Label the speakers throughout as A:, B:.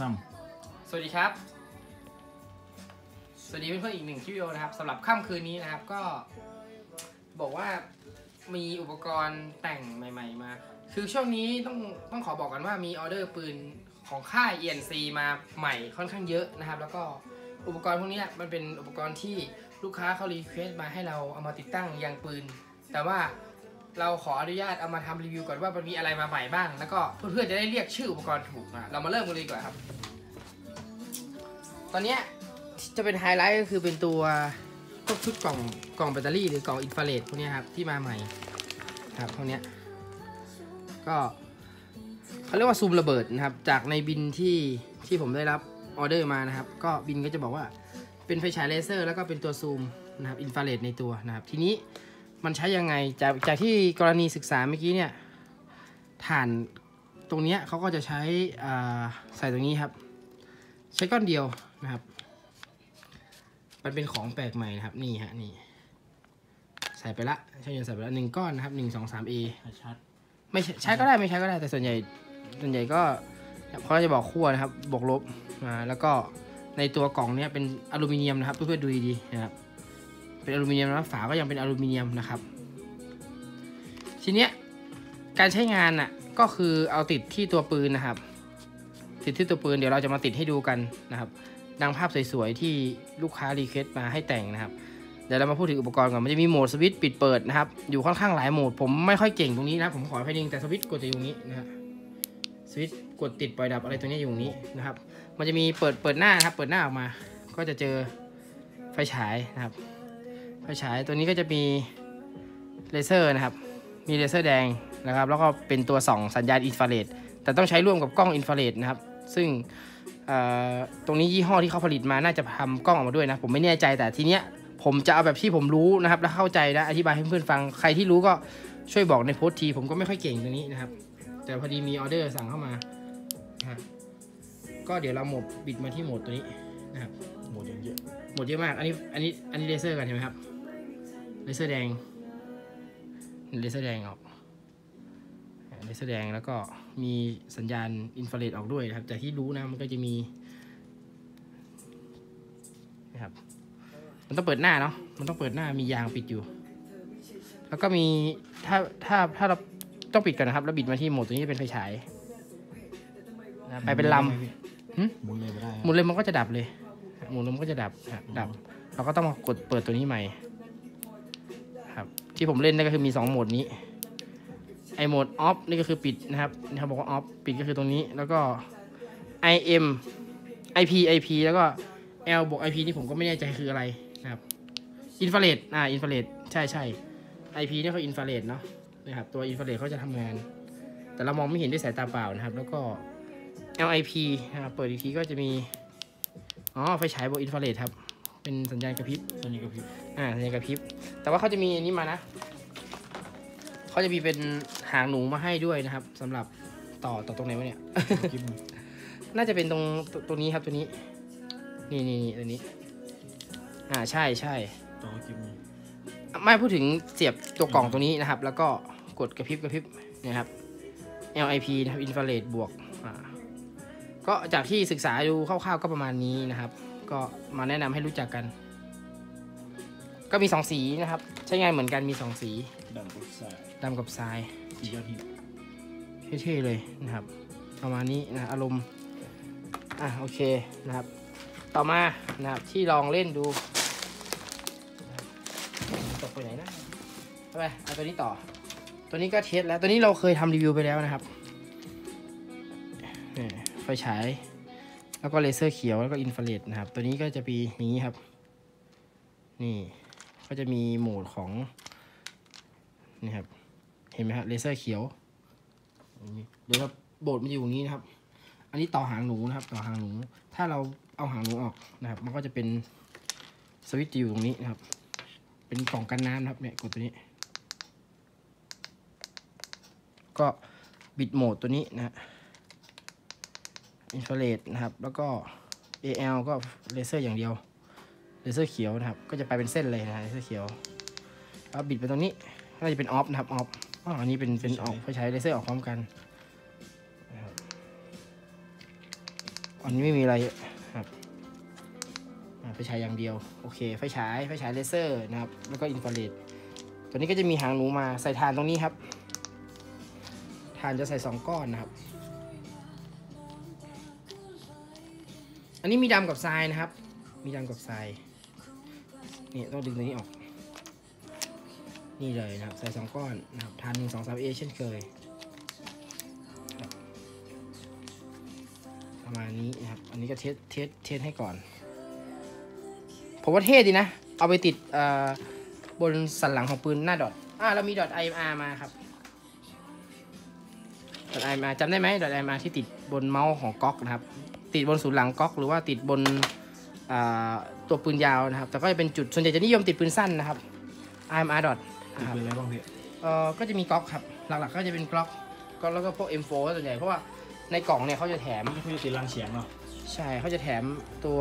A: ซ้
B: สวัสดีครับ สวัสดีเพื่อนๆอีกหนึ่งคลิปวิดีโอนะครับสำหรับค่ำคืนนี้นะครับก็ บอกว่ามีอุปกรณ์แต่งใหม่ ๆ มา คือช่วงนี้ต้องต้องขอบอกกันว่ามีออเดอร์ปืนของค่าย E&C มาใหม่ค่อนข้างเยอะนะครับ แล้วก็อุปกรณ์พวกนี้มันเป็นอุปกรณ์ที่ลูกค้าเขา request มาให้เราเอามาติดตั้งยังปืน แต่ว่า เราขออนุญาตเอามาทำรีวิวก่อนว่ามันมีอะไรมาใหม่บ้าง แล้วก็เพื่อนๆจะได้เรียกชื่ออุปกรณ์ถูกอะเรามาเริ่มกันเลยดีกว่าครับ ตอนนี้จะเป็นไฮไลท์ก็คือเป็นตัวพวกชุดกล่องกล่องแบตเตอรี่หรือกล่องอินฟราเรดพวกนี้ครับที่มาใหม่ครับพวกนี้ก็เขาเรียกว่าซูมระเบิดนะครับ จากในบิลที่ที่ผมได้รับออเดอร์มานะครับ ก็บิลก็จะบอกว่าเป็นไฟฉายเลเซอร์ แล้วก็เป็นตัวซูมนะครับอินฟราเรดในตัวนะครับ ทีนี้ มันใช้ยังไงจากจากที่กรณีศึกษาเมื่อกี้เนี่ยถ่านตรงเนี้ยเขาก็จะใช้อ่าใส่ตรงนี้ครับ ใช้ก้อนเดียวนะครับ มันเป็นของแปลกใหม่นะครับนี่ฮะนี่ใส่ไปละใช้ยนต์ใส่ไปละหนึ่งก้อนนะครับหนึ่งสองสามเอำ
A: ชัด
B: ไม่ใช่ใช้ก็ได้ไม่ใช้ก็ได้แต่ส่วนใหญ่ส่วนใหญ่ก็เขาจะบอกขั้วนะครับบวกลบอ่าแล้วก็ในตัวกล่องเนี้ยเป็นอลูมิเนียมนะครับเพื่อนๆดูดีๆนะครับ เป็นอลูมิเนียมนะฝาก็ยังเป็นอลูมิเนียมนะครับ ทีเนี้ยการใช้งานน่ะก็คือเอาติดที่ตัวปืนนะครับ ติดที่ตัวปืนเดี๋ยวเราจะมาติดให้ดูกันนะครับ ดังภาพสวยๆที่ลูกค้า request มาให้แต่งนะครับเดี๋ยวเรามาพูดถึงอุปกรณ์ก่อนมันจะมีโหมดสวิตช์ปิดเปิดนะครับ อยู่ค่อนข้างหลายโหมด ผมไม่ค่อยเก่งตรงนี้นะผมขอให้นึงแต่สวิตช์กดจะอยู่นี้นะฮะสวิตช์กดติดปล่อยดับอะไรตัวนี้อยู่ตรงนี้นะครับ มันจะมีเปิดเปิดหน้านะครับ เปิดหน้าออกมา ก็จะเจอไฟฉายนะครับ ไฟฉายตัวนี้ก็จะมีเลเซอร์นะครับ มีเลเซอร์แดงนะครับ แล้วก็เป็นตัวส่องสัญญาณอินฟราเรดแต่ต้องใช้ร่วมกับกล้องอินฟราเรดนะครับ ซึ่งเอ่อตรงนี้ยี่ห้อที่เขาผลิตมาน่าจะทำกล้องออกมาด้วยนะ ผมไม่แน่ใจแต่ทีเนี้ยผมจะเอาแบบที่ผมรู้นะครับ และเข้าใจและอธิบายให้เพื่อนๆฟังใครที่รู้ก็ช่วยบอกในโพสต์ที ผมก็ไม่ค่อยเก่งตรงนี้นะครับ แต่พอดีมีออเดอร์สั่งเข้ามานะครับก็เดี๋ยวเราโหมดบิดมาที่โหมดตัวนี้นะครับโห
A: มดยังเยอะ
B: โหมดเยอะมากอันนี้อันนี้อันนี้เลเซอร์กันใช่ไหมครับ เลเซอร์แดงเลเซอร์แดงออกเลเซอร์แดงแล้วก็มีสัญญาณอินฟราเรดออกด้วยนะครับแต่ที่รู้นะมันก็จะมีนะครับมันต้องเปิดหน้าเนาะมันต้องเปิดหน้ามียางปิดอยู่ แล้วก็มีถ้าถ้าถ้าเราต้องปิดก่อนนะครับแล้วบิดมาที่โหมดตัวนี้จะเป็นไฟฉายนะครับไปเป็นลำหึ
A: หมุนเลยไม่ได้
B: หมุนเลยมันก็จะดับเลยหมุนเลยมันก็จะดับฮะดับ เราก็ต้องมากดเปิดตัวนี้ใหม่ครับ ที่ผมเล่นนั่ก็คือมี 2 โหมดนี้ ไอโหมดออฟนี่ก็คือปิดนะครับนี่เขาบอกว่าออฟปิดก็คือตรงนี้ แล้วก็ IM IP IP แล้วก็ L บวก IP นี่ผมก็ไม่แน่ใจคืออะไรนะครับอินฟราเรดอ่าอินฟราเรดใช่ใช่ IP นี่เขาอินฟราเรดเนาะนะครับตัวอินฟราเรดเขาจะทำงาน แต่เรามองไม่เห็นด้วยสายตาเปล่านะครับ แล้วก็ LIP นะครับเปิดอีกทีก็จะมีอ๋อไฟฉายบวกอินฟราเรดครับ เป็นสัญญาณกระพริบ
A: ตัวนี้ก็พี่
B: อ่าสัญญากระพริบ แต่ว่าเขาจะมีอันนี้มานะ เขาจะมีเป็นหางหนูมาให้ด้วยนะครับสำหรับต่อต่อตรงไหนวะเนี่ย
A: น่า
B: จะเป็นตรงตตรงนี้ครับตัวนี้ นี่นี่นี่ตัวนี้ อ่าใช่ใช่
A: ต่อคลิม
B: ไม่พูดถึงเสียบตัวกล่องตัวนี้นะครับ แล้วก็กดกระพริบกระพริบนะครับ LIP นะครับอินฟราเรดบวกอ่าก็จากที่ศึกษาดูคร่าวๆก็ประมาณนี้นะครับ ก็มาแนะนำให้รู้จักกัน ก็มีสองสีนะครับ ใช้งานเหมือนกันมีสองสี
A: ดังกุศล
B: ดำกับทราย
A: อีกยอดฮิต
B: เท่ๆเลยนะครับ ประมาณนี้นะอารมณ์อะโอเคนะครับ ต่อมานะครับที่ลองเล่นดูตกไปไหนนะไปเอาตัวนี้ต่อ ตัวนี้ก็ test แล้วตัวนี้เราเคยทำรีวิวไปแล้วนะครับนี่ไฟฉายแล้วก็เลเซอร์เขียวแล้วก็อินฟราเรดนะครับ ตัวนี้ก็จะมีอย่างนี้ครับ นี่ ก็จะมีโหมดของนี่ครับ เห็นไหมครับเลเซอร์เขียวเดี๋ยวเราโหมดมันอยู่อย่างนี้นะครับ อันนี้ต่อหางหนูนะครับ ต่อหางหนู ถ้าเราเอาหางหนูออกนะครับ มันก็จะเป็นสวิตช์อยู่ตรงนี้นะครับ เป็นกล่องกันน้ำนะครับเนี่ยกดตัวนี้ ก็บิดโหมดตัวนี้นะฮะอินฟราเรดนะครับ แล้วก็ AL ก็เลเซอร์อย่างเดียว เลเซอร์เขียวนะครับ ก็จะไปเป็นเส้นเลยนะเลเซอร์เขียวแล้วบิดไปตรงนี้น่าจะเป็น off นะครับ off อ๋ออันนี้เป็นเป็นออกไฟฉายเลเซอร์ออกพร้อมกันนะครับออันนี้ไม่มีอะไรครับอ่าไฟฉายอย่างเดียว โอเค ไฟฉายไฟฉายเลเซอร์นะครับ แล้วก็อินฟราเรดตัวนี้ก็จะมีหางหนูมาใส่ถ่านตรงนี้ครับถ่านจะใส่สองก้อนนะครับ อันนี้มีดำกับทรายนะครับ มีดำกับทราย นี่ต้องดึงตัวนี้ออก นี่เลยนะครับใส่สองก้อนนะครับถ่านหนึ่งสองสาม A เช่นเคย ประมาณนี้นะครับ อันนี้ก็ test test test ให้ก่อน ผมว่าเท่ดีนะ เอาไปติดเอ่อบนสันหลังของปืนหน้าดอทอ่าเรามีดอท IMR มาครับดอท IMR จำได้ไหมดอท IMR ที่ติดบนเมาส์ของก๊อกนะครับ ติดบนศูนย์หลังก๊อกหรือว่าติดบน ตัวปืนยาวนะครับ แต่ก็จะเป็นจุดส่วนใหญ่จะนิยมติดปืนสั้นนะครับ IMR ดอท
A: ติด
B: นะครับ
A: เป็นอะไรบ้างพี่
B: เอ่อก็จะมีก๊อกครับ หลักๆก็จะเป็นก๊อกก็แล้วก็พวก M4 ส่วนใหญ่เพราะว่าในกล่องเนี่ยเขาจะแถม
A: นี่คือติดรังเสียงเหรอ
B: ใช่เขาจะแถมตัว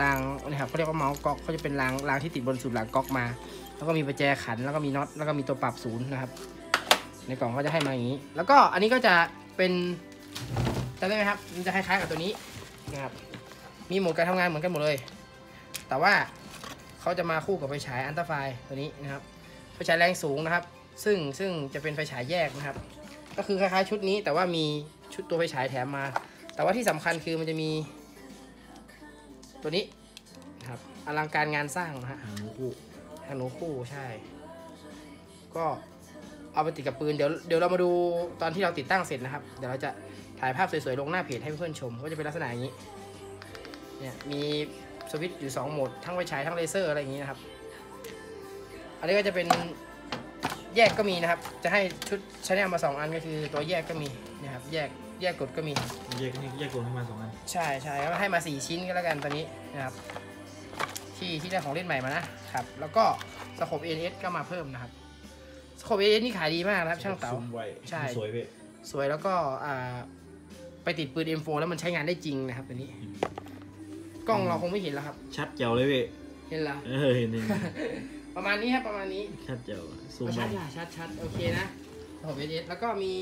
B: รางนะครับเขาเรียกว่าเมาส์ก๊อกเขาจะเป็นรางรางที่ติดบนสุดหลังก๊อกมา แล้วก็มีประแจขันแล้วก็มีน็อตแล้วก็มีตัวปรับศูนย์นะครับ ในกล่องเขาจะให้มาอย่างนี้ แล้วก็อันนี้ก็จะเป็นจำได้ไหมครับมันจะคล้ายๆกับตัวนี้นะครับ มีโหมดการทำงานเหมือนกันหมดเลย แต่ว่าเขาจะมาคู่กับไฟฉายอันตราไฟตัวนี้นะครับไฟฉายแรงสูงนะครับ ซึ่งซึ่งจะเป็นไฟฉายแยกนะครับ ก็คือคล้ายๆชุดนี้ แต่ว่ามีชุดตัวไฟฉายแถมมา แต่ว่าที่สำคัญคือมันจะมี ตัวนี้นะครับอลังการงานสร้างนะฮะ
A: หางหนูคู่
B: ฮานูคู่ใช่ ก็เอาไปติดกับปืนเดี๋ยวเดี๋ยวเรามาดูตอนที่เราติดตั้งเสร็จนะครับ เดี๋ยวเราจะถ่ายภาพสวยๆลงหน้าเพจให้เพื่อนๆชม ก็จะเป็นลักษณะอย่างนี้ เนี่ยมีสวิตช์อยู่ 2 โหมด ทั้งไฟฉายทั้งเลเซอร์อะไรอย่างนี้นะครับ อันนี้ก็จะเป็นแยกก็มีนะครับ จะให้ชุดชแนลมา 2 อันก็คือตัวแยกก็มีนะครับแยกแยกกดก็มี
A: แยกนี่แยกตัวขึ้นมาสองอัน
B: ใช่ใช่ก็ให้มา 4 ชิ้นก็แล้วกันตอนนี้นะครับ ที่ที่ได้ของเล่นใหม่มานะครับ แล้วก็สโคป ANS ก็มาเพิ่มนะครับสโคป ANS นี่ขายดีมากนะครับ ช่างเต๋า
A: ซูมไว้
B: ใช่
A: สวยพี่
B: สวยแล้วก็อ่าไปติดปืน M4 แล้วมันใช้งานได้จริงนะครับตัวนี้ กล้องเราคงไม่เห็นแล้วครับ
A: ชัดเจ๋วเลยพี่
B: เห็นแล้ว
A: เออเห็นเห็น
B: ประมาณนี้ครับประมาณนี้
A: ชัดเจ๋วซูม
B: เอา
A: ไป
B: ชัดอะชัดชัดโอเคนะสโคป ANS แล้วก็มี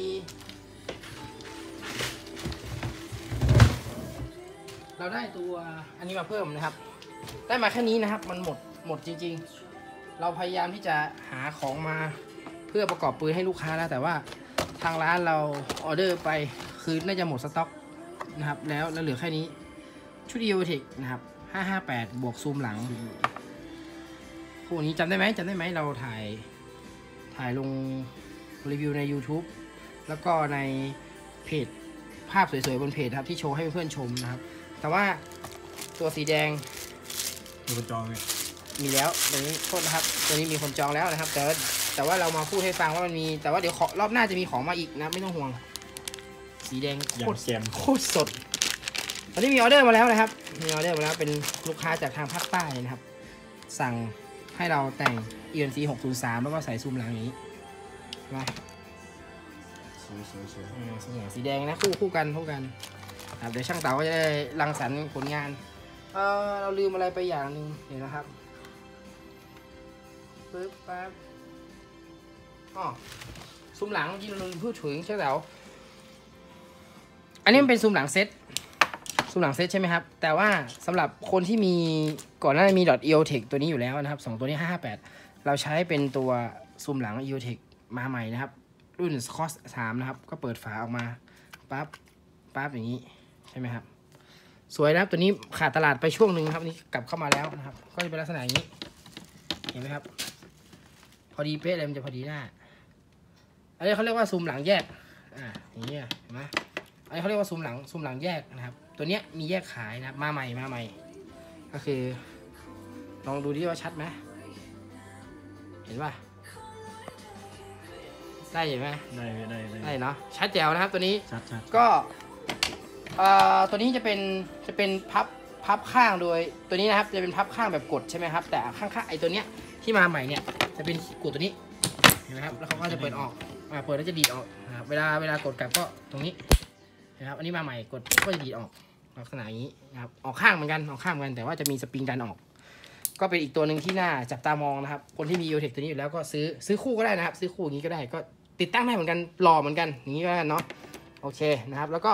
B: เราได้ตัวอันนี้มาเพิ่มนะครับ ได้มาแค่นี้นะครับ มันหมดหมดจริง ๆ เราพยายามที่จะหาของมาเพื่อประกอบปืนให้ลูกค้าแล้วแต่ว่าทางร้านเราออเดอร์ไปคือน่าจะหมดสต็อกนะครับ แล้วแล้วเหลือแค่นี้ ชุด e o t e c h นะครับ558บวกซูมหลังพวกนี้จำได้ไหมจำได้ไหมเราถ่ายถ่ายลงรีวิวใน YouTube แล้วก็ในเพจภาพสวยๆ บนเพจครับที่โชว์ให้เพื่อนๆชมนะครับ แต่ว่าตัวสีแดง
A: มีคนจองไหม
B: มีแล้วตัวนี้โทษนะครับ ตัวนี้มีคนจองแล้วนะครับ แต่ว่าแต่ว่าเรามาพูดให้ฟังว่ามันมี แต่ว่าเดี๋ยวขอรอบหน้าจะมีของมาอีกนะ ไม่ต้องห่วง สีแดง
A: อ
B: โค
A: ย่าง
B: ตร
A: แซม
B: โคตรสด ตอนนี้มีออเดอร์มาแล้วนะครับ มีออเดอร์มาแล้วเป็นลูกค้าจากทางภาคใต้นะครับ สั่งให้เราแต่ง ENC 603 แล้วก็ใส่ซูมหลังนี้มา
A: สวยสวยสวย
B: สีแดงสีแดงนะคู่คู่กันคู่กันครับเดี๋ยวช่างเต๋าก็จะได้รังสรรค์ผลงาน เออเราลืมอะไรไปอย่างหนึ่งเดี๋ยวนะครับปึ๊บปั๊บอ๋อซูมหลังยิงเราลืมพูดถึงช่างเต๋าอันนี้มันเป็นซูมหลังเซต ซูมหลังเซตใช่ไหมครับ แต่ว่าสำหรับคนที่มีก่อนหน้านี้มี .eotech ตัวนี้อยู่แล้วนะครับสองตัวนี้ 558 เราใช้เป็นตัวซูมหลัง eotech มาใหม่นะครับ รุ่น cos 3นะครับ ก็เปิดฝาออกมาปั๊บปั๊บอย่างนี้ใช่ไหมครับ สวยนะครับตัวนี้ขาดตลาดไปช่วงหนึ่งครับนี่กลับเข้ามาแล้วนะครับ ก็จะเป็นลักษณะอย่างนี้ เห็นไหมครับ พอดีเป๊ะเลยมันจะพอดีหน้าอันนี้เขาเรียกว่าซูมหลังแยก อ่าอย่างนี้ยเห็นไหมอันนี้เขาเรียกว่าซูมหลังซูมหลังแยกนะครับ ตัวเนี้ยมีแยกขายนะครับมาใหม่มาใหม่ ก็คือ ลองดูดิว่าชัดไหมเห็นป่ะได้เห็นไหม
A: ได้พี่ได้ได้
B: ได้เนาะชัดแจ๋วนะครับตัวนี้
A: ชัดชัด
B: ก็เอ่อตัวนี้จะเป็นจะเป็นพับพับข้างโดยตัวนี้นะครับจะเป็นพับข้างแบบกดใช่ไหมครับ แต่ข้างๆไอ้ตัวเนี้ยที่มาใหม่เนี่ยจะเป็นกดตัวนี้เห็นไหมครับแล้วเขาก็จะเปิดออกอ่าเปิดแล้วจะดีดออกนะครับเวลาเวลากดกลับก็ตรงนี้นะครับอันนี้มาใหม่กดก็จะดีดออก ลักษณะอย่างนี้นะครับออกข้างเหมือนกันออกข้างเหมือนกันแต่ว่าจะมีสปริงดันออก ก็เป็นอีกตัวหนึ่งที่น่าจับตามองนะครับ คนที่มี u t e c h ตัวนี้อยู่แล้วก็ซื้อซื้อคู่ก็ได้นะครับ ซื้อคู่อย่างนี้ก็ได้ก็ติดตั้งได้เหมือนกันหล่อเหมือนกันอย่างนี้ก็ได้เนาะโอเคนะครับ แล้วก็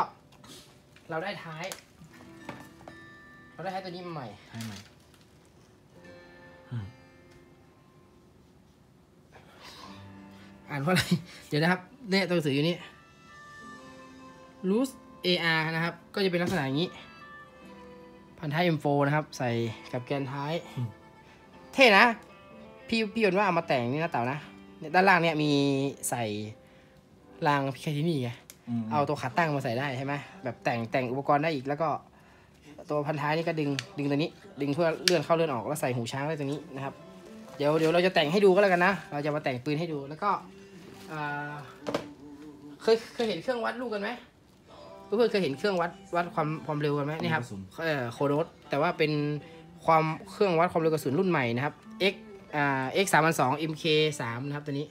B: เราได้ท้าย เราได้ใช้ตัวนี้มาใหม่
A: ให้ไหม
B: อ่านว่าอะไร เดี๋ยวนะครับ เนี่ยตัวหนังสืออยู่นี่ loose AR นะครับ ก็จะเป็นลักษณะอย่างนี้ พันท้าย M4 นะครับ ใส่กับแกนท้าย เท่นะ พี่พี่ยนว่าเอามาแต่งนี่นะเต่านะเนี่ยด้านล่างเนี่ยมีใส่รางพิคาทินี่ไง
A: ม
B: เอาตัวขาตั้งมาใส่ได้ใช่ไหมแบบแต่งแต่งอุปกรณ์ได้อีกแล้วก็ตัวพันท้ายนี่ก็ดึงดึงตัวนี้ ดึงเพื่อเลื่อนเข้าเลื่อนออกแล้วใส่หูช้างได้ตรงนี้นะครับ เดี๋ยวเดี๋ยวเราจะแต่งให้ดูก็แล้วกันนะ เราจะมาแต่งปืนให้ดูแล้วก็อ่าเคยเคยเห็นเครื่องวัดลูกกันไหม เพื่อนๆเคยเห็นเครื่องวัดวัดความความเร็วกันไหมนี่ครับเออโคโดสแต่ว่าเป็นความเครื่องวัดความเร็วกระสุนรุ่นใหม่นะครับ X อ่า X 3 2 MK 3นะครับตัวนี้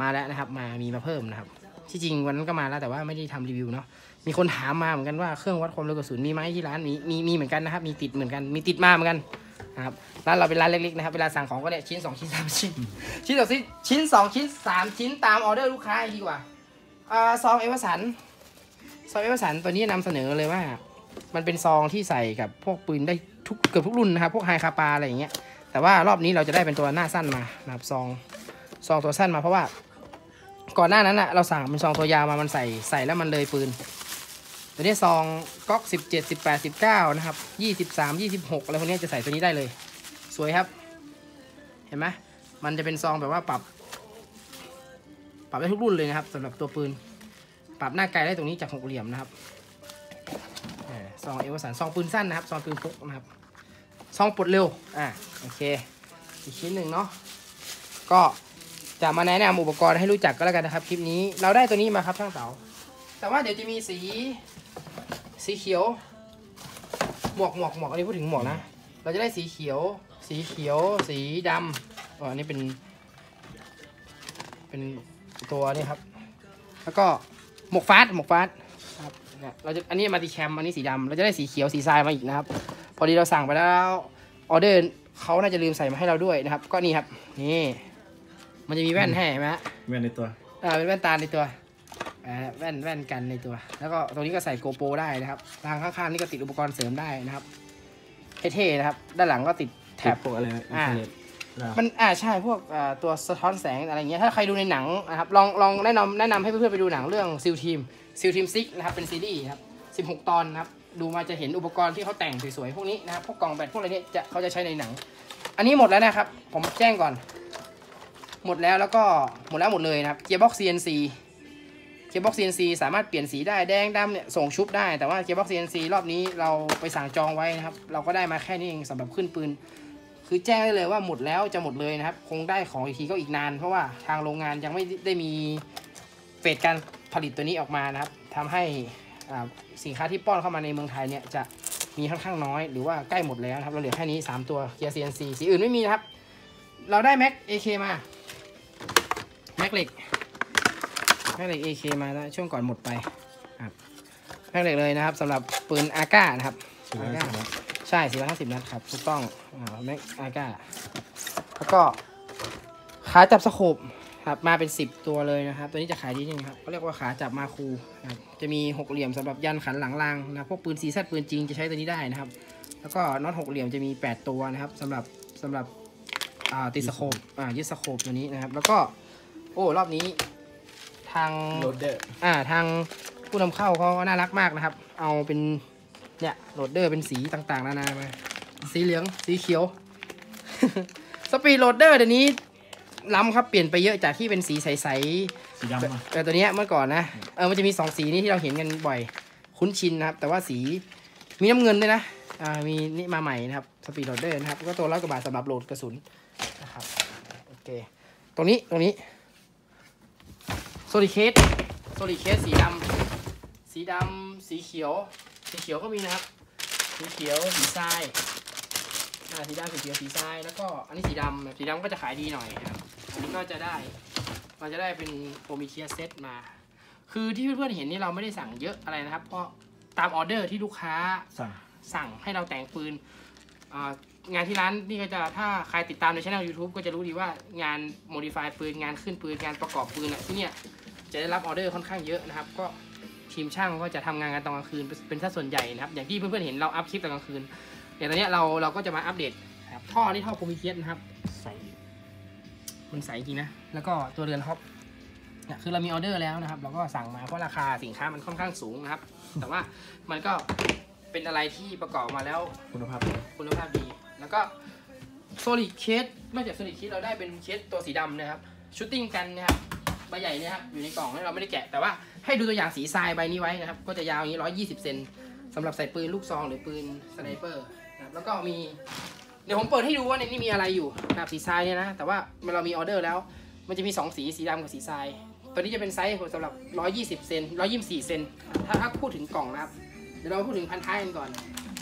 B: มาแล้วนะครับ มามีมาเพิ่มนะครับ ที่จริงวันนั้นก็มาแล้วแต่ว่าไม่ได้ทำรีวิวเนาะมีคนถามมาเหมือนกันว่าเครื่องวัดความเร็วกระสุนมีไหมที่ร้านมีมีมีเหมือนกันนะครับ มีติดเหมือนกันมีติดมาเหมือนกันนะครับร้านเราเป็นร้านเล็กๆนะครับเวลาสั่งของก็เนี่ยชิ้นสองชิ้นสามชิ้น ชิ้นสองชิ้นชิ้นสองชิ้นสามชิ้นตามออเดอร์ลูกค้าดีกว่าอ่าซอง Emerson ซอง Emerson ตัวนี้นำเสนอเลยว่า มันเป็นซองที่ใส่กับพวกปืนได้ทุกเกือบทุกรุ่นนะครับ พวก Hi-Capa อะไรอย่างเงี้ย แต่ว่ารอบนี้เราจะได้เป็นตัวหน้าสั้นมานะครับซองซองตัวสั้นมาเพราะว่า ก่อนหน้านั้นอะเราสั่งเป็นซองตัวยาวมามันใส่ใส่แล้วมันเลยปืน ตัวนี้ซองก๊อกสิบเจ็ดสิบแปดสิบเก้านะครับยี่สิบสามยี่สิบหกอะไรพวกนี้จะใส่ตัวนี้ได้เลย สวยครับ เห็นไหมมันจะเป็นซองแบบว่าปรับ ปรับได้ทุกรุ่นเลยนะครับสำหรับตัวปืน ปรับหน้าไกลได้ตรงนี้จากหกเหลี่ยมนะครับเออซองเอวสันซองปืนสั้นนะครับซองปืนพกนะครับซองปลดเร็วอ่าโอเคอีกชิ้นหนึ่งเนาะก็จะมาแนะนำอุปกรณ์ให้รู้จักก็แล้วกันนะครับ คลิปนี้เราได้ตัวนี้มาครับช่างเต๋าแต่ว่าเดี๋ยวจะมีสีสีเขียว หมวกหมวกหมวกอันนี้พูดถึงหมวกนะ เราจะได้สีเขียว สีเขียว สีดำอ๋ออันนี้เป็น เป็นตัวนี่ครับ แล้วก็ หมวกฟาสหมวกฟาสครับเนี่ยเราจะอันนี้มาติแคมอันนี้สีดำเราจะได้สีเขียวสีทรายมาอีกนะครับ พอดีเราสั่งไปแล้วออเดอร์เขาน่าจะลืมใส่มาให้เราด้วยนะครับ ก็นี่ครับ นี่ มันจะมีแว่นให้เห็นไหมฮะ
A: แว่นในตัว
B: อ่าเป็นแว่นตาในตัวอ่าแว่นแว่นกันในตัว แล้วก็ตรงนี้ก็ใส่ GoPro ได้นะครับ ทางข้างๆนี่ก็ติดอุปกรณ์เสริมได้นะครับเท่ๆนะครับ ด้านหลังก็ติดแถ
A: แท็
B: บ
A: พวกอะไร
B: อ่า
A: อิ นเทอร์เน็ตแล้ว
B: มันอ่าใช่พวกอ่าตัวสะท้อนแสงอะไรเงี้ยถ้าใครดูในหนังนะครับลองลองแนะนำแนะนำให้เพื่อนๆไปดูหนังเรื่อง SEAL Team SEAL Team Six นะครับเป็นซีรีส์ครับ16 ตอนนะครับดูมาจะเห็นอุปกรณ์ที่เขาแต่งสวยๆพวกนี้นะครับพวกกล่องแบตพวกอะไรเนี้ยจะเขาจะใช้ในหนัง อันนี้หมดแล้วนะครับ ผมแจ้งก่อน หมดแล้วแล้วก็หมดแล้วหมดเลยนะครับเกียร์บ็อก CNC gearbox CNC สามารถเปลี่ยนสีได้แดงดำเนี่ยส่งชุบได้แต่ว่าเกียร์บ็อก CNC รอบนี้เราไปสั่งจองไว้นะครับเราก็ได้มาแค่นี้เองสำหรับขึ้นปืน คือแจ้งได้เลยว่าหมดแล้วจะหมดเลยนะครับ คงได้ของอีกทีก็อีกนาน เพราะว่าทางโรงงานยังไม่ได้มีเฟสการผลิตตัวนี้ออกมานะครับทำให้สินค้าที่ป้อนเข้ามาในเมืองไทยเนี่ยจะมีค่อนข้างน้อย หรือว่าใกล้หมดแล้วนะครับเราเหลือแค่นี้ 3 ตัวเกียร์ CNC สีอื่นไม่มีนะครับ เราได้แม็ก AK มาแม็กเหล็กแม็กเหล็ก AK มาแล้วช่วงก่อนหมดไปครับแม็กเหล็กเลยนะครับสำหรับปืนอาก้านะครับ
A: ดสุดยอด
B: ใช่450นัดครับถูกต้องแม็กอาก้าแล้วก็ขาจับสโคปครับมาเป็น10ตัวเลยนะครับ ตัวนี้จะขายดีจริงครับเขาเรียกว่าขาจับมาคูนะครับจะมีหกเหลี่ยมสำหรับยันขันหลังรางนะพวกปืน CZ ปืนจริงจะใช้ตัวนี้ได้นะครับ แล้วก็น็อตหกเหลี่ยมจะมี8ตัวนะครับสำหรับสำหรับอ่าติด scope อ่ายึด scope ตัวนี้นะครับ แล้วก็ โอ้รอบนี้ทาง
A: loader อ่า
B: ทางผู้นำเข้าเขาก็น่ารักมากนะครับ เอาเป็น เนี่ย loader เป็นสีต่างๆ นานามาสีเหลือง สีเขียว speed loader เดี๋ยวนี้ล้ำครับเปลี่ยนไปเยอะจากที่เป็นสีใส
A: สีดำอะ
B: ๆแต่ตัวเนี้ยเมื่อก่อนนะเออมันจะมีสองสีนี้ที่เราเห็นกันบ่อย คุ้นชินนะครับ แต่ว่าสีมีน้ำเงินด้วยนะอ่ามีนี่มาใหม่นะครับ speed loader นะครับ ก็ตัวร้อยกว่าบาทสำหรับโหลดกระสุนนะครับโอเคตรงนี้ตรงนี้ solid case solid case สีดำสีดำสีเขียว สีเขียวก็มีนะครับ สีเขียวสีทรายอ่าสีดำสีเขียวสีทรายแล้วก็อันนี้สีดำสีดำก็จะขายดีหน่อยนะครับอันนี้ก็จะได้เราจะได้เป็น Prometheus เซตมา คือที่เพื่อนๆเห็นนี่เราไม่ได้สั่งเยอะอะไรนะครับ เพราะตามออเดอร์ที่ลูกค้า
A: สั่ง
B: สั่งให้เราแต่งปืนงานที่ร้านนี่ก็จะถ้าใครติดตามในช่อง YouTube ก็จะรู้ดีว่างาน modify ปืนงานขึ้นปืนงานประกอบปืนอะที่เนี่ยจะได้รับออเดอร์ค่อนข้างเยอะนะครับ ก็ ทีมช่างก็จะทำงานกันตอนกลางคืนเป็นเป็นสัดส่วนใหญ่นะครับ อย่างที่เพื่อนๆเห็นเราอัพคลิปตอนกลางคืนอย่างตอนเนี้ยเราเราก็จะมาอัปเดตนะครับท่อนี่ท่อ Prometheus นะครับ
A: ใส่
B: มันใสจริงนะแล้วก็ตัวเรือนท็อปเนี่ยคือเรามีออเดอร์แล้วนะครับ เราก็สั่งมาเพราะราคาสินค้ามันค่อนข้างสูงนะครับ แต่ว่ามันก็เป็นอะไรที่ประกอบมาแล้ว
A: คุณภาพ
B: คุณภาพดี แล้วก็ solid case นอกจาก solid case เราได้เป็นเคสตัวสีดำนะครับ shooting gun นะครับ ใบใหญ่เนี่ยครับอยู่ในกล่องเราไม่ได้แกะ แต่ว่าให้ดูตัวอย่างสีทรายใบนี้ไว้นะครับ ก็จะยาวอย่างนี้ร้อยยี่สิบเซนสำหรับใส่ปืนลูกซองหรือปืนสไนเปอร์นะครับแล้วก็มีเดี๋ยวผมเปิดให้ดูว่าในนี้มีอะไรอยู่นะครับสีทรายเนี่ยนะ แต่ว่าเรามีออเดอร์แล้ว มันจะมี 2 สีสีดำกับสีทรายตัวนี้จะเป็นไซส์สำหรับ 120 เซน 124 เซน ถ้าถ้าพูดถึงกล่องนะครับ เดี๋ยวเราพูดถึงพันท้ายกันก่อน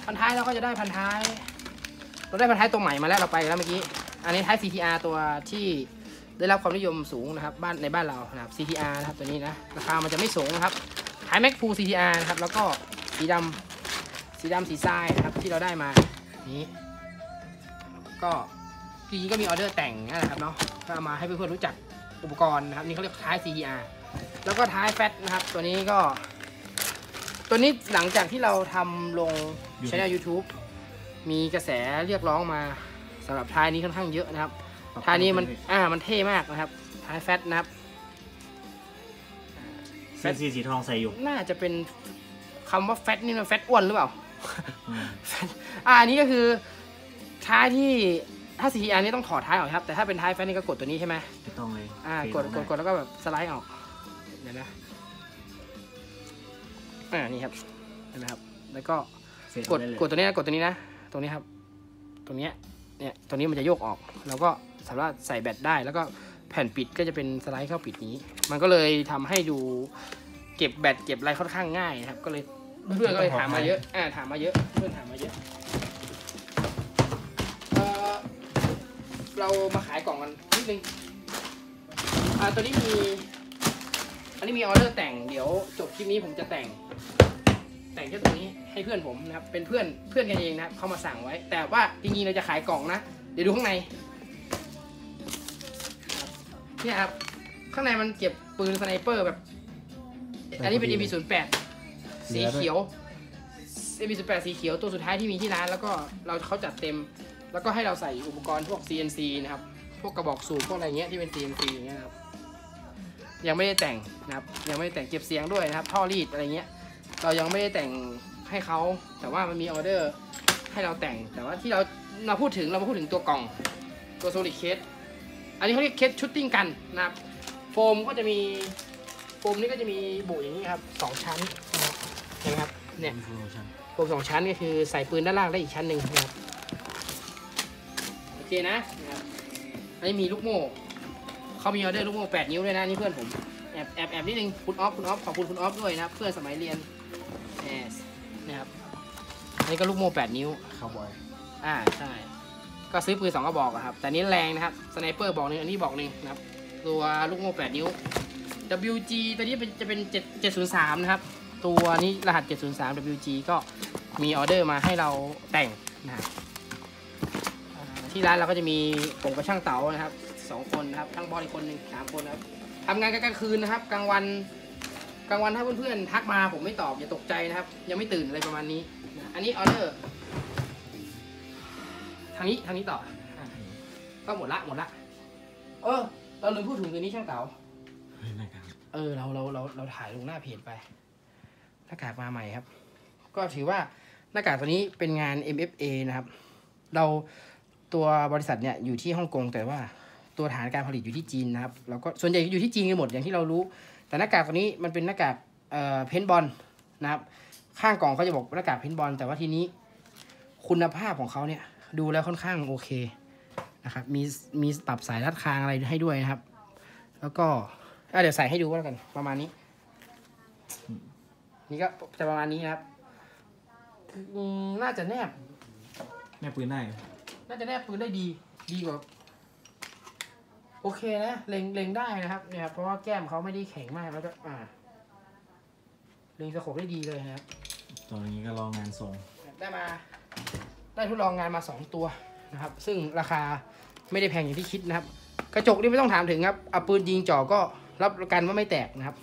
B: พันท้ายเราก็จะได้พันท้าย เราได้พันท้ายตัวใหม่มาแล้วเราไปแล้วเมื่อกี้ อันนี้ท้าย CTR ตัวที่ ได้รับความนิยมสูงนะครับบ้านในบ้านเรานะครับ CTR นะครับตัวนี้นะราคามันจะไม่สูงนะครับท้าย Mac Full CTR นะครับแล้วก็สีดำสีดำสีทรายนะครับที่เราได้มานี้ ก็จริงๆก็มีออเดอร์แต่งนะครับเนาะก็เอามาให้เพื่อนๆรู้จักอุปกรณ์นะครับนี่เขาเรียกท้าย CTR แล้วก็ท้ายแฟตนะครับ ตัวนี้ก็ ตัวนี้หลังจากที่เราทำลงช่อง YouTube มีกระแสเรียกร้องมาสำหรับท้ายนี้ค่อนข้างเยอะนะครับ ท้ายนี้มันอ่ามันเท่มากนะครับท้ายแฟตนะครับ
A: เส้นสีสีทองใส่อยู่
B: น่าจะเป็นคำว่าแฟตนี่มันแฟตอ้วนหรือเปล่า
A: อืม
B: อ่าอันนี้ก็คือท้ายที่ถ้า CTR นี่ต้องถอดท้ายออกครับ แต่ถ้าเป็นท้ายแฟตนี่ก็กดตัวนี้ใช่ไหม
A: ไม่ต้องเลย
B: อ่า
A: เฟ
B: กด
A: ลง
B: กดกดแล้วก็แบบสไลด์ออกเดี๋ยวนะอ่านี่ครับเห็นไหมครับ แล้วก็
A: เสร็จ
B: กดด
A: ได้เลย
B: กดตัวนี้นะกดตัวนี้นะ ตรงนี้ครับ ตรงเนี้ยเนี่ยตัวนี้มันจะโยกออก แล้วก็ สามารถใส่แบตได้แล้วก็แผ่นปิดก็จะเป็นสไลด์เข้าปิดนี้ มันก็เลยทำให้ดูเก็บแบตเก็บอะไรค่อนข้างง่ายนะครับ ก็เลยเพื่อนๆก็เลยถามมาเยอะอ่าถามมาเยอะเพื่อนถามมาเยอะเอ่อเรามาขายกล่องกันนิดนึงอ่าตัวนี้มี อันนี้มีออเดอร์แต่งเดี๋ยวจบคลิปนี้ผมจะแต่ง แต่งแค่ตัวนี้ให้เพื่อนผมนะครับ เป็นเพื่อนเพื่อนกันเองนะครับเขามาสั่งไว้ แต่ว่าจริงๆเราจะขายกล่องนะ เดี๋ยวดูข้างใน เนี่ยครับ ข้างในมันเก็บปืนสไนเปอร์แบบ อันนี้เป็น MB08 สีเขียว MB08 สีเขียวตัวสุดท้ายที่มีที่ร้าน แล้วก็เราเขาจัดเต็ม แล้วก็ให้เราใส่อุปกรณ์พวก CNC นะครับ พวกกระบอกสูบพวกอะไรเงี้ยที่เป็น CNC อย่างเงี้ยนะครับยังไม่ได้แต่งนะครับ ยังไม่ได้แต่งเก็บเสียงด้วยนะครับ ท่อรีดอะไรเงี้ย เรายังไม่ได้แต่งให้เขา แต่ว่ามันมีออเดอร์ให้เราแต่ง แต่ว่าที่เราเราพูดถึงเรามาพูดถึงตัวกล่อง ตัว solid case อันนี้เขาเรียกเคส shooting gun นะครับโฟมก็จะมีโฟมนี่ก็จะมีบุอย่างนี้ครับสองชั้นนะครับเห็นไหมครับเนี่ย
A: information โฟม
B: สองชั้นก็คือใส่ปืนด้านล่างได้อีกชั้นหนึ่งนะครับโอเคนะนะครับอันนี้มีลูกโม่เขามีออเดอร์ลูกโม่แปดนิ้วด้วยนะนี่เพื่อนผมแอบแอบแอบนิดนึงคุณออฟคุณออฟขอบคุณคุณออฟด้วยนะครับเพื่อนสมัยเรียนแอบนะครับอันนี้ก็ลูกโม่แปดนิ้ว
A: คาวบอย
B: อ่าใช่ ก็ซื้อปืนสองกระบอกครับ แต่นี้แรงนะครับ สไนเปอร์บอกหนึ่งอันนี้บอกหนึ่งนะครับ ตัวลูกโม่แปดนิ้ว WG ตัวนี้เป็นจะเป็น7 703 นะครับ ตัวนี้รหัส 703 WG ก็มีออเดอร์มาให้เราแต่งนะครับที่ร้านเราก็จะมีผมกับช่างเต๋านะครับสองคนนะครับช่างบอลอีกคนหนึ่งสามคนครับทำงานกลางคืนนะครับ กลางวันกลางวันถ้าเพื่อนๆทักมาผมไม่ตอบอย่าตกใจนะครับ ยังไม่ตื่นอะไรประมาณนี้ อันนี้ออเดอร์างนี้ทางนี้ต่ออะก็หมดละหมดละ เออ เราลืมพูดถึงตัวนี้ช่างเต๋า
A: เฮ้ยนะครับ
B: เออเราเราเราเราถ่ายลงหน้าเพจไปหน้ากากมาใหม่ครับ ก็ถือว่าหน้ากากตัวนี้เป็นงาน MFA นะครับ เราตัวบริษัทเนี่ยอยู่ที่ฮ่องกงแต่ว่าตัวฐานการผลิตอยู่ที่จีนนะครับเราก็ส่วนใหญ่อยู่ที่จีนกันหมดอย่างที่เรารู้ แต่หน้ากากตัวนี้มันเป็นหน้ากากเอ่อเพนบอลนะครับ ข้างกล่องเขาจะบอกหน้ากากเพนบอลแต่ว่าทีนี้ คุณภาพของเขาเนี่ย ดูแล้วค่อนข้างโอเคนะครับมีมีปรับสายรัดคางอะไรให้ด้วยนะครับ แล้วก็อะเดี๋ยวใส่ให้ดูก็แล้วกัน ประมาณนี้ นี่ก็จะประมาณนี้นะครับอืมน่าจะแนบ
A: แม่ปืนได้
B: น่าจะแนบปืนได้ดี ดีกว่าโอเคนะเล็งเล็งได้นะครับเนี่ยครับเพราะว่าแก้มเขาไม่ได้แข็งมากแล้วก็อ่า เล็งสโคปได้ดีเลยนะครับ
A: ตัวนี้ก็รองานทรง
B: ได้มา ได้ทดลองงานมาสองตัวนะครับ ซึ่งราคาไม่ได้แพงอย่างที่คิดนะครับ กระจกนี่ไม่ต้องถามถึงครับเอาปืนยิงจ่อก็รับประกันว่าไม่แตกนะครับ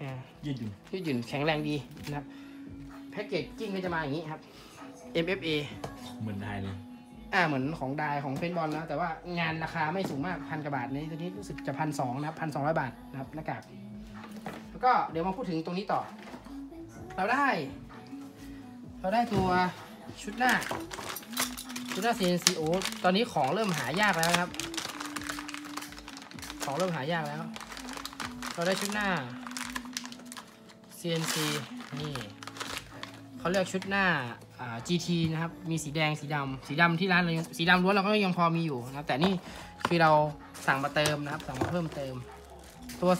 B: อ่า
A: ยืดหยุ่น
B: ยืดหยุ่นแข็งแรงดีนะครับ แพ็กเกจจิ้งก็จะมาอย่างนี้ครับ MFA
A: เหมือนได้เลย
B: อ่าเหมือนของดายของเพนบอลนะแต่ว่างานราคาไม่สูงมากพันกว่าบาทนี้ตัวนี้รู้สึกจะพันสองนะครับพันสองร้อยบาทนะครับหน้ากากแล้วก็เดี๋ยวมาพูดถึงตรงนี้ต่อ เราได้ เราได้ตัว ชุดหน้า ชุดหน้า CNC โอตอนนี้ของเริ่มหายากแล้วครับ ของเริ่มหายากแล้ว เราได้ชุดหน้า CNC นี่เขาเรียกชุดหน้าอ่า GT นะครับ มีสีแดงสีดำสีดำที่ร้านเราสีดำล้วนเราก็ยังพอมีอยู่นะครับ แต่นี่คือเราสั่งมาเติมนะครับ สั่งมาเพิ่มเติม ตัว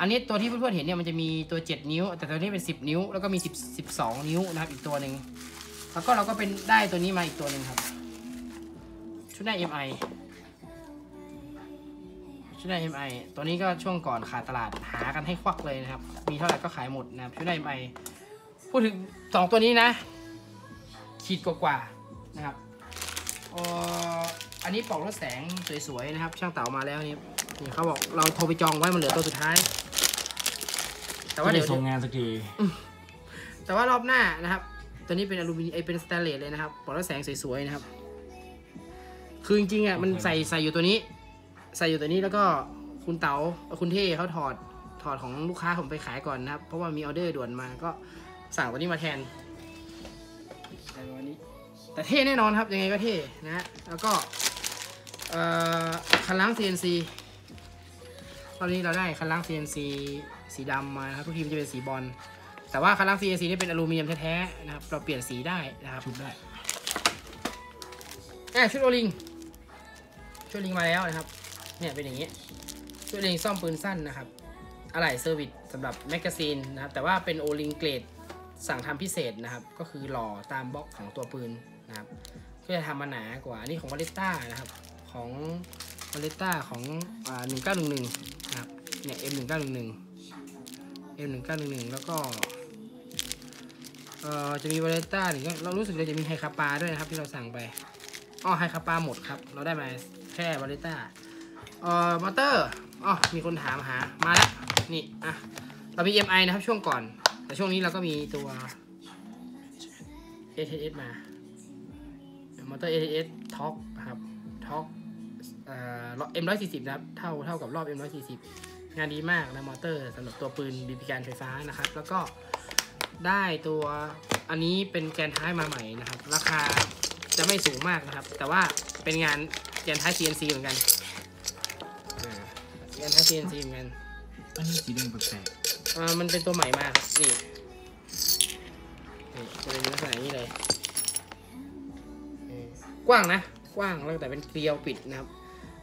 B: อันนี้ตัวที่เพื่อนๆเห็นเนี่ยมันจะมีตัว 7 นิ้ว แต่ตัวนี้เป็น 10 นิ้ว แล้วก็มี 10 12 นิ้วนะครับ อีกตัวหนึ่ง แล้วก็เราก็เป็นได้ตัวนี้มาอีกตัวหนึ่งครับ ชุดหน้า MI ชุดหน้า MI ตัวนี้ก็ช่วงก่อนขาดตลาดหากันให้ควักเลยนะครับ มีเท่าไหร่ก็ขายหมดนะครับชุดหน้า MI พูดถึงสองตัวนี้นะ ขีดกว่าๆนะครับเอ่ออันนี้ปลอกรถแสงสวยๆนะครับ ช่างเต๋ามาแล้วนี่นี่เขาบอกเราโทรไปจองไว้มันเหลือตัวสุดท้าย แต่ว่า
A: ไม่
B: เดี๋
A: ได้
B: ยว
A: ส่งงานสักที
B: แต่ว่ารอบหน้านะครับ ตัวนี้เป็นอลูมิเนียมเอ้ยเป็นสแตนเลสเลยนะครับปลอกรถแสงสวยๆนะครับ คือจริงๆอะมันใส่ใส่อยู่ตัวนี้ ใส่อยู่ตัวนี้แล้วก็คุณเต๋าคุณเท่เขาถอดถอดของลูกค้าผมไปขายก่อนนะครับ เพราะว่ามีออเดอร์ด่วนมาก็สั่งตัวนี้มาแทนแต่วันนี้แต่เท่แน่นอนครับยังไงก็เท่นะฮะแล้วก็เอ่อคันล้าง CNC ตอนนี้เราได้คันล้าง CNC สีดำมานะครับทุกทีมจะเป็นสีบรอนซ์ แต่ว่าคันล้าง CNC นี่เป็นอลูมิเนียมแท้ๆนะครับ เราเปลี่ยนสีได้นะครับ
A: ชุบได้
B: อะชุดโอริง ชุดโอริงมาแล้วนะครับ เนี่ยเป็นอย่างนี้ ชุดโอริงซ่อมปืนสั้นนะครับ อะไหล่ service สำหรับ magazine นะครับ แต่ว่าเป็นโอริงเกรดสั่งทำพิเศษนะครับ ก็คือหล่อตามบล็อกของตัวปืนนะครับเพื่อจะทำมาหนากว่า อันนี้ของ Beretta นะครับ ของ Beretta ของอ่าหนึ่งเก้าหนึ่งหนึ่งนะครับ เนี่ย M หนึ่งเก้าหนึ่งหนึ่ง M หนึ่งเก้าหนึ่งหนึ่งแล้วก็ เอ่อจะมี Beretta หนึ่งเรารู้สึกเลยจะมี Hi-Capa ด้วยนะครับที่เราสั่งไปอ๋อ Hi-Capa หมดครับ เราได้มาแค่ Beretta เอ่อมอเตอร์อ๋อมีคนถามหามาแล้วนี่อะเรามี MI นะครับช่วงก่อน แต่ช่วงนี้เราก็มีตัว ATS มามอเตอร์ ATS torque ครับ torque เอ่อ M140 นะครับ เท่าเท่ากับรอบ M140 งานดีมากนะมอเตอร์สำหรับตัวปืนบีบีกันไฟฟ้านะครับ แล้วก็ ได้ตัวอันนี้เป็นแกนท้ายมาใหม่นะครับ ราคาจะไม่สูงมากนะครับ แต่ว่าเป็นงานแกนท้าย CNC เหมือนกันอ่าแกนท้าย CNC เหมือนกัน
A: อันนี้สีแดงแปลก
B: อ่ามันเป็นตัวใหม่มากนี่นี่จะเป็นลักษณะอย่างนี้เลยอืมกว้างนะ กว้างแล้วแต่เป็นเกลียวปิดนะครับ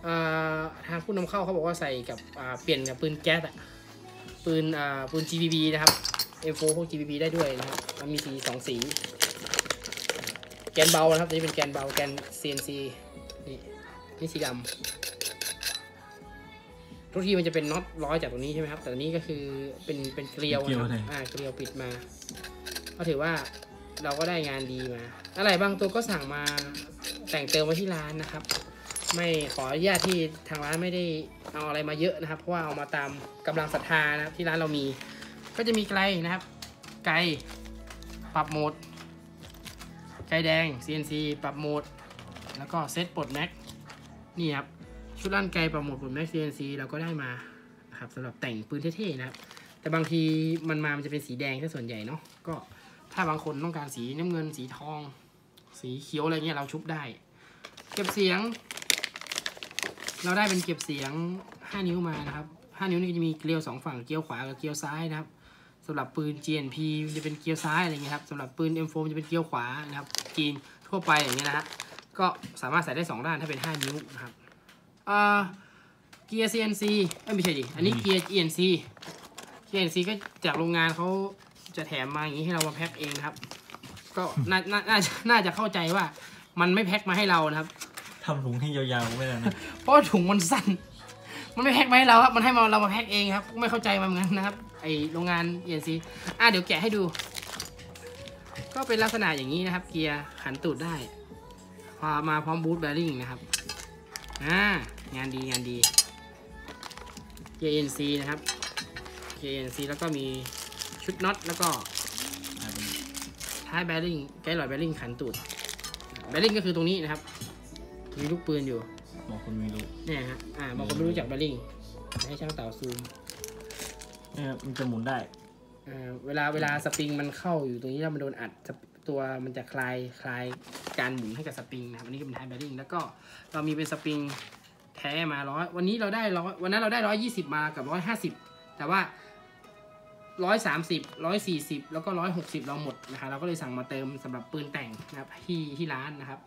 B: อ่าทางผู้นำเข้าเขาบอกว่าใส่กับอ่าเปลี่ยนกับปืนแก๊สอะปืนอ่าปืน GBB นะครับ M4 พวก GBB ได้ด้วยนะครับ มันมีสีสองสี แกนเบานะครับ ตัวนี้เป็นแกนเบา แกน CNC นี่นี่สีดำทุกทีมันจะเป็นน็อตร้อยจากตรงนี้ใช่ไหมครับ แต่อันนี้ก็คือเป็นเป็นเกลียวนะครับ อ่า เกลียวปิดมา ก็ถือว่าเราก็ได้งานดีมา อะไรบางตัวก็สั่งมาแต่งเติมไว้ที่ร้านนะครับ ไม่ขออนุญาตที่ทางร้านไม่ได้เอาอะไรมาเยอะนะครับ เพราะว่าเอามาตามกำลังศรัทธานะครับที่ร้านเรามี ก็จะมีไกลนะครับ ไกลปรับโหมด ไกแดง CNC ปรับโหมด แล้วก็เซตปลดแม็กนี่ครับชุดลั่นไกปรับโหมดปลดแม็ก CNC เราก็ได้มานะครับสำหรับแต่งปืนเท่ๆนะครับ แต่บางทีมันมามันจะเป็นสีแดงซะส่วนใหญ่เนาะก็ถ้าบางคนต้องการสีน้ำเงินสีทอง สีเขียวอะไรเงี้ยเราชุบได้ เก็บเสียง เราได้เป็นเก็บเสียง 5 นิ้วมานะครับ 5 นิ้วนี่จะมีเกลียวสองฝั่งเกลียวขวากับเกลียวซ้ายนะครับ สำหรับปืน GNP มันจะเป็นเกลียวซ้ายอะไรเงี้ยครับสำหรับปืน M4 มันจะเป็นเกลียวขวานะครับจีนทั่วไปอย่างเงี้ยนะฮะก็สามารถใส่ได้ 2 ด้านถ้าเป็น 5 นิ้วนะครับเอ่อเกียร์ CNC เอ้ยไม่ใช่ดิอันนี้เกียร์ GNC GNC ก็จากโรงงานเขาจะแถมมาอย่างนี้ให้เรามาแพ็คเองนะครับ ก็น่าน่าน่าจะน่าจะเข้าใจว่ามันไม่แพ็คมาให้เรานะครับ
A: ทำถุงให้ยาวๆไม่ได้นะ
B: เพราะว่าถุงมันสั้น มันไม่แพ็คมาให้เราครับ มันให้มาเรามาแพ็คเองครับ ไม่เข้าใจมันเหมือนกันนะครับ ไอโรงงานเอ็นซีอะเดี๋ยวแกะให้ดู ก็เป็นลักษณะอย่างนี้นะครับ เกียร์ขันตูดได้ พอมาพร้อมบูทแบริ่งนะครับอ่างานดีงานดีเกียร์ NC นะครับ KNC แล้วก็มีชุดน็อตแล้วก็
A: อ่าเป็น
B: ท้ายแบริ่งไกด์หลอดแบริ่งขันตูดแบริ่งก็คือตรงนี้นะครับ มีลูกปืนอยู่
A: บอกคนไม่รู้
B: เนี่ยฮะอ่าบางคนไม่รู้จักแบริ่งให้ช่างเต่าซูม
A: เนี่ยมันจะหมุนได้
B: อ่าเวลาเวลาสปริงมันเข้าอยู่ตรงนี้แล้วมันโดนอัดตัวมันจะคลายคลายการหมุนให้กับสปริงนะครับอันนี้ก็เป็นท้ายแบริ่งแล้วก็เรามีเป็นสปริงแท้มาร้อยวันนี้เราได้ร้อยวันนั้นเราได้ร้อยยี่สิบมากับร้อยห้าสิบแต่ว่าร้อยสามสิบร้อยสี่สิบแล้วก็ร้อยหกสิบเราหมดนะครับเราก็เลยสั่งมาเติมสำหรับปืนแต่งนะครับที่ที่ร้านนะครับ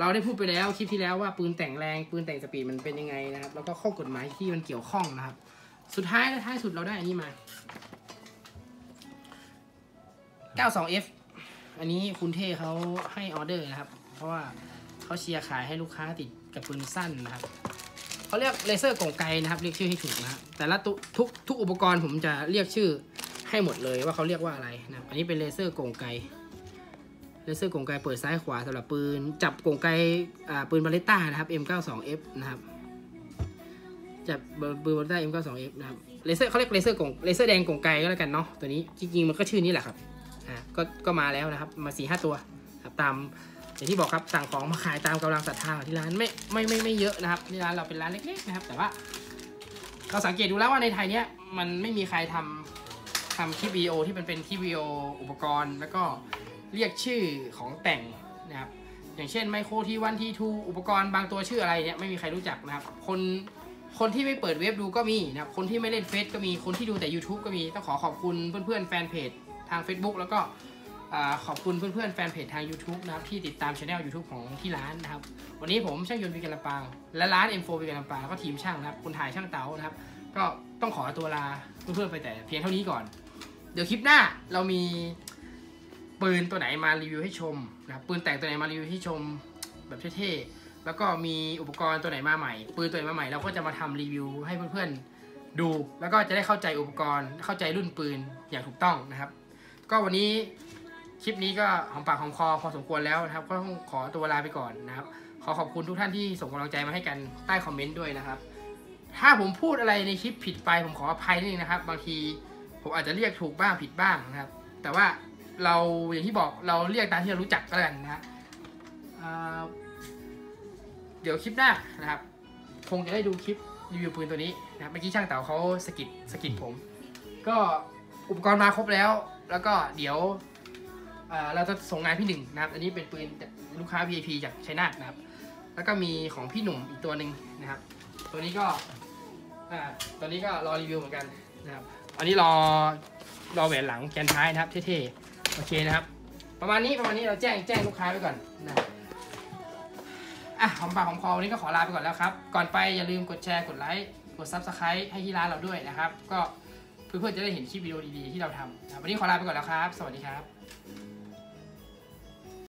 B: เราได้พูดไปแล้วคลิปที่แล้วว่าปืนแต่งแรงปืนแต่ง speed มันเป็นยังไงนะครับ แล้วก็ข้อกฎหมายที่มันเกี่ยวข้องนะครับ สุดท้ายและท้ายสุดเราได้อันนี้มา 92F อันนี้คุณเท่เขาให้ออเดอร์นะครับ เพราะว่าเขาเชียร์ขายให้ลูกค้าติดกับปืนสั้นนะครับเขาเรียกเลเซอร์โกร่งไกนะครับ เรียกชื่อให้ถูกนะครับแต่ละตุทุกทุกอุปกรณ์ผมจะเรียกชื่อให้หมดเลยว่าเขาเรียกว่าอะไรนะครับอันนี้เป็นเลเซอร์โกร่งไกเลเซอร์โกร่งไกเปิดซ้ายขวาสำหรับปืน จับโกร่งไกอ่าปืน Beretta นะครับ M92F นะครับ จับปืน Beretta M92F นะครับเลเซอร์เขาเรียกเลเซอร์โกร่งเลเซอร์แดงโกร่งไกก็แล้วกันเนาะตัวนี้จริงๆมันก็ชื่อนี้แหละครับอ่าก็ก็มาแล้วนะครับมาสี่ห้าตัวครับตามอย่างที่บอกครับสั่งของมาขายตามกำลังศรัทธาที่ร้านไม่ไม่ไม่ไม่เยอะนะครับที่ร้านเราเป็นร้านเล็กๆนะครับ แต่ว่า เราสังเกตดูแล้วว่าในไทยเนี้ยมันไม่มีใครทำทำคลิปวิดีโอที่มันเป็นคลิปวิดีโออุปกรณ์ แล้วก็เรียกชื่อของแต่งนะครับอย่างเช่นไมโครทีวันทีทูอุปกรณ์บางตัวชื่ออะไรเนี่ยไม่มีใครรู้จักนะครับ คน คนที่ไม่เปิดเว็บดูก็มีนะครับ คนที่ไม่เล่นเฟซก็มี คนที่ดูแต่ YouTube ก็มี ต้องขอขอบคุณเพื่อนๆแฟนเพจทาง Facebook แล้วก็ขอบคุณเพื่อนๆแฟนเพจทาง YouTube นะครับที่ติดตามช anel YouTube ของที่ร้านนะครับ วันนี้ผมช่างยนต์วิกันลำปาง และร้าน M4 วิกันลำปางแล้วก็ทีมช่างนะครับคุณถ่ายช่างเต๋านะครับ ก็ต้องขอตัวลาเพื่อนๆไปแต่เพียงเท่านี้ก่อน เดี๋ยวคลิปหน้าเรามีปืนตัวไหนมารีวิวให้ชมนะครับปืนแต่งตัวไหนมารีวิวให้ชมแบบเท่ๆ แล้วก็มีอุปกรณ์ตัวไหนมาใหม่ ปืนตัวไหนมาใหม่เราก็จะมาทำรีวิวให้เพื่อนๆดู แล้วก็จะได้เข้าใจอุปกรณ์ เข้าใจรุ่นปืนอย่างถูกต้องนะครับ ก็วันนี้คลิปนี้ก็หอมปากหอมคอพอสมควรแล้วนะครับ ก็ต้องขอตัวลาไปก่อนนะครับ ขอขอบคุณทุกท่านที่ส่งกำลังใจมาให้กันใต้คอมเมนต์ด้วยนะครับ ถ้าผมพูดอะไรในคลิปผิดไปผมขออภัยนิดนึงนะครับ บางทีผมอาจจะเรียกถูกบ้างผิดบ้างนะครับ แต่ว่าเราอย่างที่บอกเราเรียกตามที่เรารู้จักก็แล้วกันนะฮะอ่า เดี๋ยวคลิปหน้านะครับ คงจะได้ดูคลิปรีวิวปืนตัวนี้นะครับเมื่อกี้ช่างเต๋าเขาสกิดสกิดผม ก็อุปกรณ์มาครบแล้ว แล้วก็เดี๋ยวเราจะส่งงานพี่หนึ่งนะครับ อันนี้เป็นปืนจากลูกค้า VIP จากชัยนาทนะครับ แล้วก็มีของพี่หนุ่มอีกตัวหนึ่งนะครับ ตัวนี้ก็อ่าตัวนี้ก็รอรีวิวเหมือนกันนะครับ อันนี้รอรอแหวนหลังแกนท้ายนะครับเท่ๆ โอเคนะครับ ประมาณนี้ประมาณนี้เราแจ้งแจ้งลูกค้าไปก่อนนะ อะหอมปากหอมคอวันนี้ก็ขอลาไปก่อนแล้วครับ ก่อนไปอย่าลืมกดแชร์กดไลค์กด subscribe ให้ที่ร้านเราด้วยนะครับ ก็เพื่อนๆจะได้เห็นคลิปวิดีโอดีๆที่เราทำวันนี้ขอลาไปก่อนแล้วครับ สวัสดีครับ